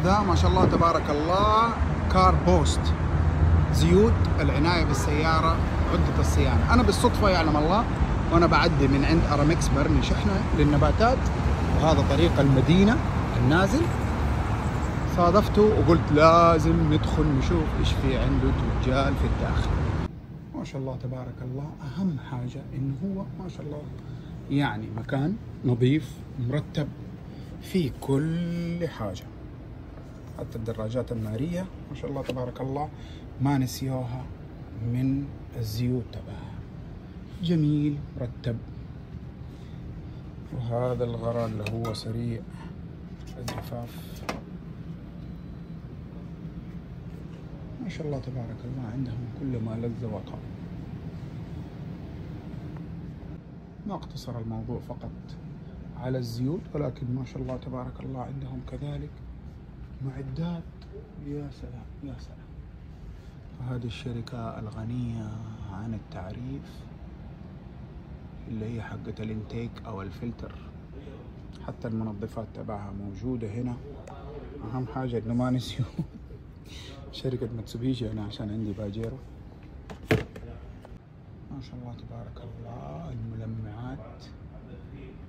هذا ما شاء الله تبارك الله كار بوست. زيوت العناية بالسيارة عدة الصيانة. أنا بالصدفة يعلم الله وأنا بعدي من عند أرامكس برمي شحنه للنباتات وهذا طريق المدينة النازل. صادفته وقلت لازم ندخل نشوف إيش في عنده تجال في الداخل. ما شاء الله تبارك الله. أهم حاجة إنه هو ما شاء الله يعني مكان نظيف مرتب في كل حاجة. حتى الدراجات النارية ما شاء الله تبارك الله ما نسيوها من الزيوت تبعها. جميل مرتب. وهذا الغرا اللي هو سريع. الجفاف. ما شاء الله تبارك الله عندهم كل ما لذ وطاب ما اقتصر الموضوع فقط على الزيوت ولكن ما شاء الله تبارك الله عندهم كذلك معدات. يا سلام يا سلام. هذه الشركة الغنية عن التعريف اللي هي حقة الإنتيك أو الفلتر. حتى المنظفات تبعها موجودة هنا. أهم حاجة إنه ما نسيوا. شركة متسوبيشي هنا عشان عندي باجيرو. ما شاء الله تبارك الله الملمعات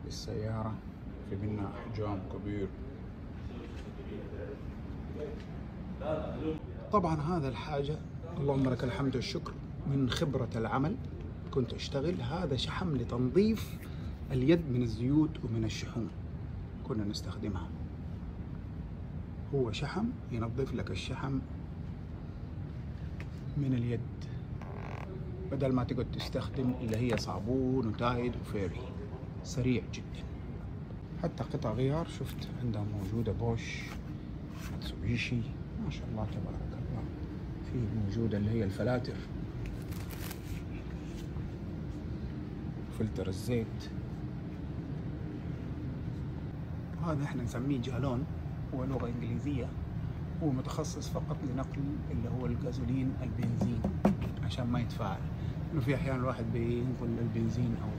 للسيارة في منها احجام كبير. طبعا هذا الحاجة اللهم لك الحمد والشكر من خبرة العمل. كنت أشتغل هذا شحم لتنظيف اليد من الزيوت ومن الشحوم. كنا نستخدمها. هو شحم ينظف لك الشحم من اليد بدل ما تقعد تستخدم اللي هي صابون وتايد وفيري. سريع جدا. حتى قطع غيار شفت عندها موجودة بوش. ميتسوبيشي ما شاء الله تبارك الله. في موجودة اللي هي الفلاتر. فلتر الزيت. وهذا إحنا نسميه جالون. هو لغة إنجليزية. هو متخصص فقط لنقل اللي هو الغازولين البنزين عشان ما يتفاعل. انه في أحيان الواحد بينقل البنزين أو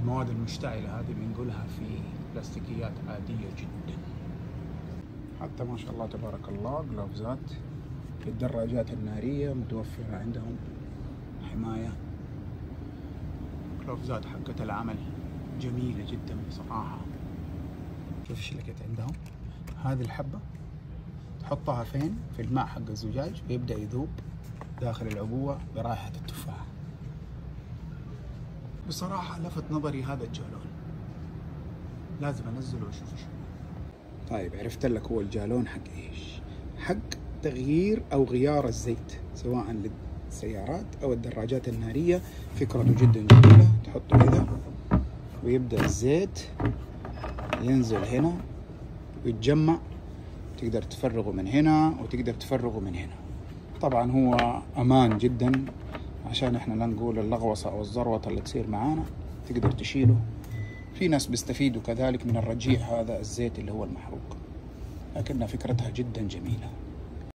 المواد المشتعلة هذه بينقلها في بلاستيكيات عادية جدا. حتى ما شاء الله تبارك الله جلوفزات للدراجات النارية متوفرة عندهم. حماية. جلوفزات حقت العمل جميلة جدا بصراحة. شوف لقيت عندهم. هذه الحبة تحطها فين؟ في الماء حق الزجاج ويبدأ يذوب داخل العبوة برائحة التفاح. بصراحة لفت نظري هذا الجالون لازم أنزله وأشوف إيش طيب عرفت لك هو الجالون حق إيش؟ حق تغيير أو غيار الزيت سواء للسيارات أو الدراجات النارية. فكرته جدا جميلة تحطه كذا ويبدأ الزيت ينزل هنا ويتجمع. تقدر تفرغه من هنا وتقدر تفرغه من هنا. طبعا هو أمان جدا عشان إحنا لا نقول اللغوصة أو الزروطة اللي تصير معانا تقدر تشيله. في ناس بيستفيدوا كذلك من الرجيع هذا الزيت اللي هو المحروق. لكنها فكرتها جدا جميلة.